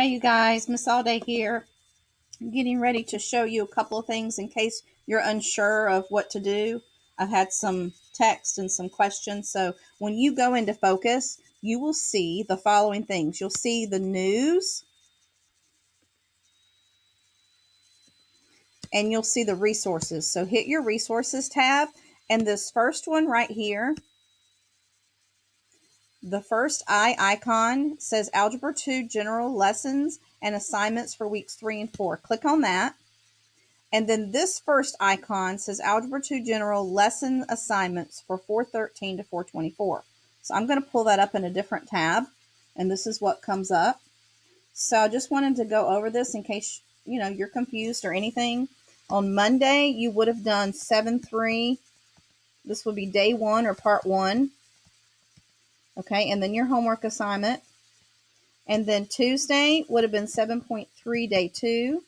Hey, you guys, Miss Alday here. I'm getting ready to show you a couple of things in case you're unsure of what to do. I've had some text and some questions. So when you go into focus, you will see the following things. You'll see the news, and you'll see the resources. So hit your resources tab, and this first one right here the first eye icon says Algebra 2 General Lessons and Assignments for Weeks 3 and 4. Click on that. And then this first icon says Algebra 2 General Lesson Assignments for 413 to 424. So I'm going to pull that up in a different tab, and this is what comes up. So I just wanted to go over this in case you know you're confused or anything. On Monday, you would have done 7 3. This would be day one or part one. Okay, and then your homework assignment. And then Tuesday would have been 7.3 day two.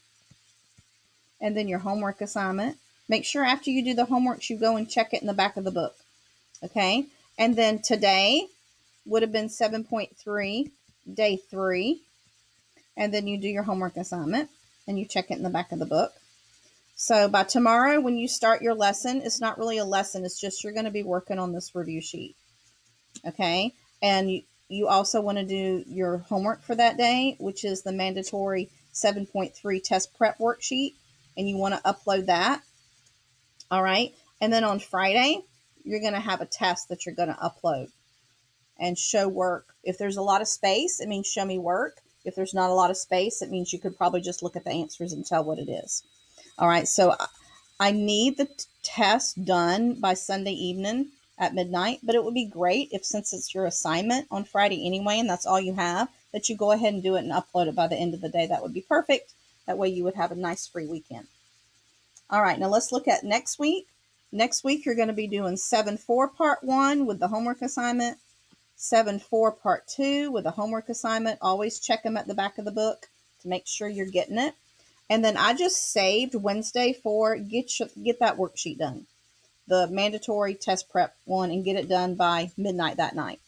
And then your homework assignment. Make sure after you do the homeworks, you go and check it in the back of the book. Okay, and then today would have been 7.3 day three. And then you do your homework assignment and you check it in the back of the book. So by tomorrow, when you start your lesson, it's not really a lesson, it's just you're going to be working on this review sheet. Okay. And you, also want to do your homework for that day, which is the mandatory 7.3 test prep worksheet. And you want to upload that. All right. And then on Friday, you're going to have a test that you're going to upload and show work. If there's a lot of space, it means show me work. If there's not a lot of space, it means you could probably just look at the answers and tell what it is. All right. So I need the test done by Sunday evening at midnight. But it would be great if, since it's your assignment on Friday anyway, and that's all you have, that you go ahead and do it and upload it by the end of the day. That would be perfect. That way you would have a nice free weekend. All right, now let's look at next week. Next week, you're going to be doing 7 4 part 1 with the homework assignment, 7 4 part 2 with the homework assignment. Always check them at the back of the book to make sure you're getting it. And then I just saved Wednesday for get, get that worksheet done the mandatory test prep one and get it done by midnight that night.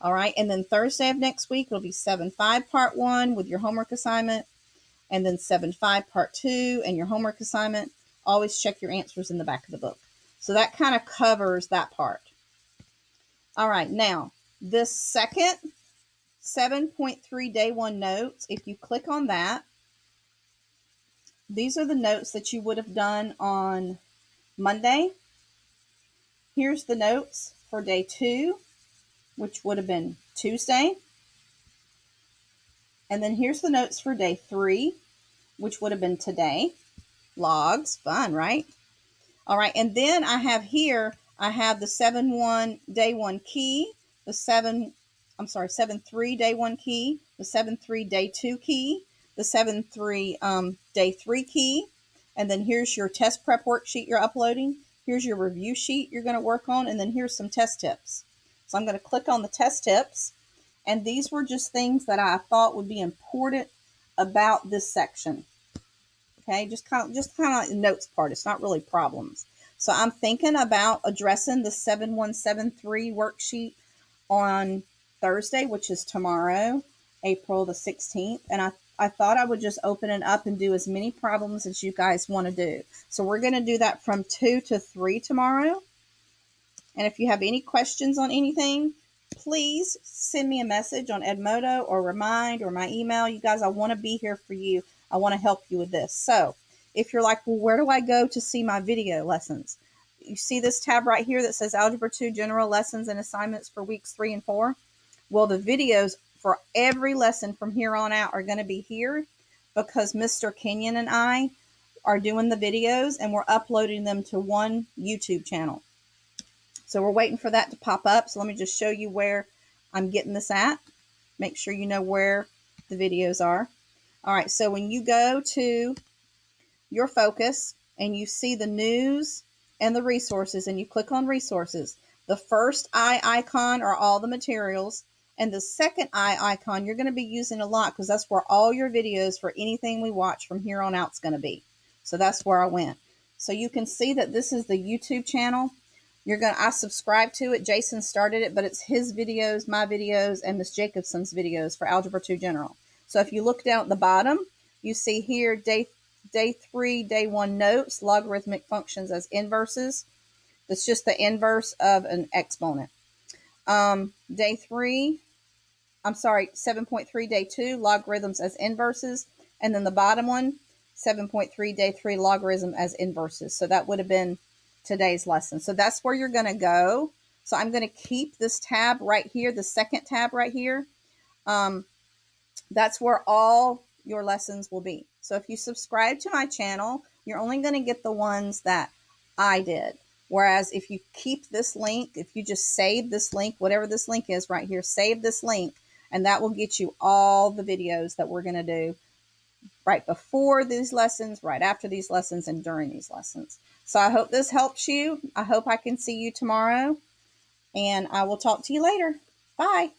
All right. And then Thursday of next week it'll be 7 5 part one with your homework assignment, and then 7 5 part two and your homework assignment. Always check your answers in the back of the book. So that kind of covers that part. All right. Now, this second 7.3 day one notes, if you click on that, these are the notes that you would have done on Monday, Here's the notes for day two, which would have been Tuesday. And then here's the notes for day three, which would have been today. Logs, fun, right? All right, and then I have here, I have the 7 1 day one key, the 7, I'm sorry, 7 3 day one key, the 7 3 day two key, the 7 3 um, day three key, and then here's your test prep worksheet you're uploading. Here's your review sheet you're going to work on, and then here's some test tips. So I'm going to click on the test tips, and these were just things that I thought would be important about this section. Okay, just kind of just kind of notes part. It's not really problems. So I'm thinking about addressing the 7173 worksheet on Thursday, which is tomorrow, April the 16th, and I I thought I would just open it up and do as many problems as you guys want to do. So we're going to do that from 2 to 3 tomorrow. And if you have any questions on anything, please send me a message on Edmodo or Remind or my email. You guys, I want to be here for you. I want to help you with this. So if you're like, well, where do I go to see my video lessons? You see this tab right here that says Algebra 2 General Lessons and Assignments for Weeks 3 and 4? Well, the videos for every lesson from here on out are going to be here because Mr. Kenyon and I are doing the videos and we're uploading them to one YouTube channel. So we're waiting for that to pop up. So let me just show you where I'm getting this at. Make sure you know where the videos are. All right, so when you go to your focus and you see the news and the resources and you click on resources, the first eye icon are all the materials and the second eye icon you're going to be using a lot because that's where all your videos for anything we watch from here on out is going to be. So that's where I went. So you can see that this is the YouTube channel. You're going to, I subscribe to it. Jason started it, but it's his videos, my videos, and Miss Jacobson's videos for Algebra 2 General. So if you look down at the bottom, you see here day day three, day one notes, logarithmic functions as inverses. That's just the inverse of an exponent. Um, day three, I'm sorry, 7.3 day two, logarithms as inverses. And then the bottom one, 7.3 day three, logarithm as inverses. So that would have been today's lesson. So that's where you're going to go. So I'm going to keep this tab right here, the second tab right here. Um, that's where all your lessons will be. So if you subscribe to my channel, you're only going to get the ones that I did. Whereas if you keep this link, if you just save this link, whatever this link is right here, save this link, and that will get you all the videos that we're going to do right before these lessons, right after these lessons, and during these lessons. So I hope this helps you. I hope I can see you tomorrow, and I will talk to you later. Bye.